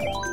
you.